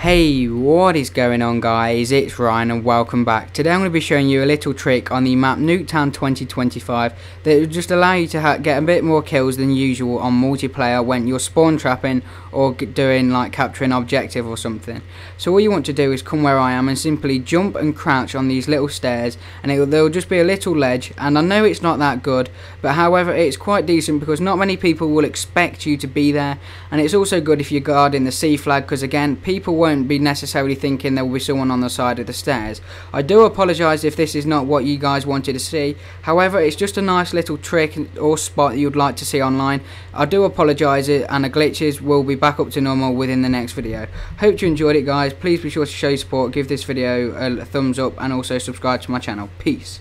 Hey, what is going on guys? It's Ryan and welcome back. Today I'm going to be showing you a little trick on the map Nuketown 2025 that will just allow you to get a bit more kills than usual on multiplayer when you're spawn trapping or doing like capturing objective or something. So all you want to do is come where I am and simply jump and crouch on these little stairs and it will just be a little ledge and I know it's not that good but however it's quite decent because not many people will expect you to be there and it's also good if you're guarding the C flag because again people won't won't be necessarily thinking there will be someone on the side of the stairs. I do apologise if this is not what you guys wanted to see. However, it's just a nice little trick or spot you'd like to see online. I do apologise and the glitches will be back up to normal within the next video. Hope you enjoyed it guys. Please be sure to show your support, give this video a thumbs up and also subscribe to my channel. Peace.